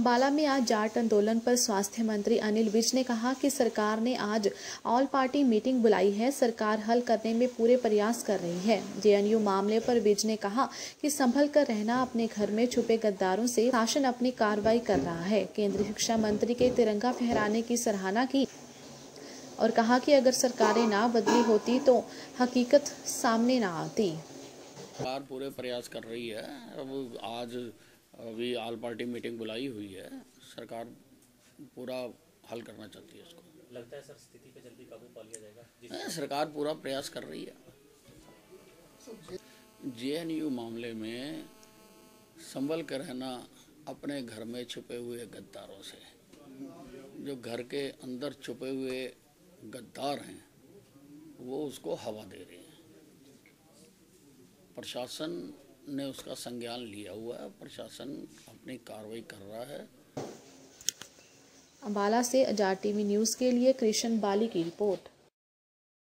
अम्बाला में आज जाट आंदोलन पर स्वास्थ्य मंत्री अनिल विज ने कहा कि सरकार ने आज ऑल पार्टी मीटिंग बुलाई है। सरकार हल करने में पूरे प्रयास कर रही है। जेएनयू मामले पर विज ने कहा कि संभल कर रहना अपने घर में छुपे गद्दारों से शासन अपनी कार्रवाई कर रहा है। केंद्रीय शिक्षा मंत्री के तिरंगा फहराने की सराहना की और कहा कि अगर सरकारें ना बदली होती तो हकीकत सामने ना आती। सरकार पूरे प्रयास कर रही है। अब आज अभी ऑल पार्टी मीटिंग बुलाई हुई है सरकार पूरा हल करना चाहती है इसको। लगता है सर स्थिति पे जल्दी काबू पा लिया जाएगा? सरकार पूरा प्रयास कर रही है। जेएनयू मामले में संभल कर रहना अपने घर में छुपे हुए गद्दारों से जो घर के अंदर छुपे हुए गद्दार हैं वो उसको हवा दे रहे हैं। प्रशासन ने उसका संज्ञान लिया हुआ है, प्रशासन अपनी कार्रवाई कर रहा है। अम्बाला से अजार टीवी न्यूज़ के लिए कृष्ण बाली की रिपोर्ट।